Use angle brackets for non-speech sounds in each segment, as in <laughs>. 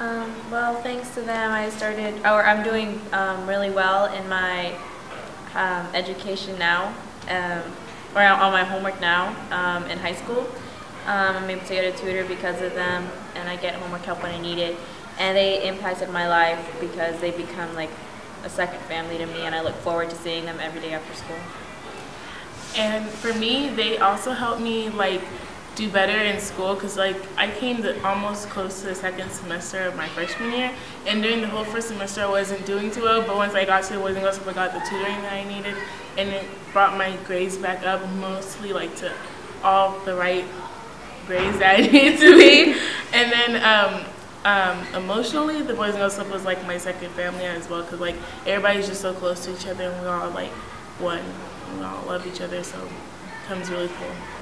Well, thanks to them, I started, or I'm doing um, really well in my um, education now, um, or on my homework now um, in high school. Um, I'm able to get a tutor because of them, and I get homework help when I need it. And they impacted my life because they become like a second family to me, and I look forward to seeing them every day after school. And for me, they also helped me like do better in school because like I came almost close to the second semester of my freshman year, and during the whole first semester I wasn't doing too well. But once I got to the Boys and Girls Club, I got the tutoring that I needed, and it brought my grades back up mostly like to all the right grades that <laughs> I needed to be. And then um, um, emotionally, the Boys and Girls Club was like my second family as well because like everybody's just so close to each other and we're all like one. We all love each other, so it comes really cool.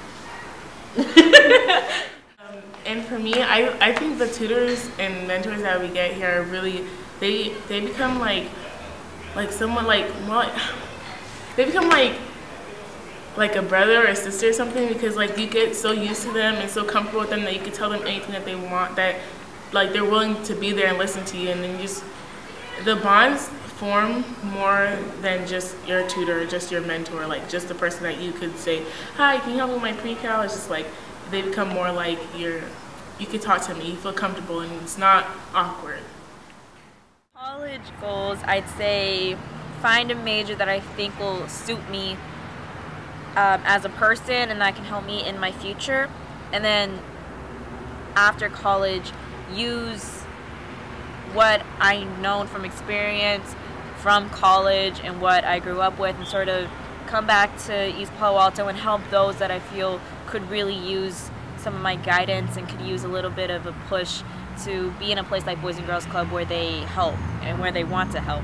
<laughs> um, and for me, I, I think the tutors and mentors that we get here are really they they become like like someone like well, <sighs> they become like like a brother or a sister or something because like you get so used to them and so comfortable with them that you can tell them anything that they want that like they're willing to be there and listen to you and then you just the bonds form more than just your tutor, just your mentor, like just the person that you could say, hi, can you help me with my pre-cal? It's just like they become more like your, you could talk to me, you feel comfortable and it's not awkward. College goals, I'd say find a major that I think will suit me um, as a person and that can help me in my future. And then after college, use what I know from experience from college and what I grew up with and sort of come back to East Palo Alto and help those that I feel could really use some of my guidance and could use a little bit of a push to be in a place like Boys and Girls Club where they help and where they want to help.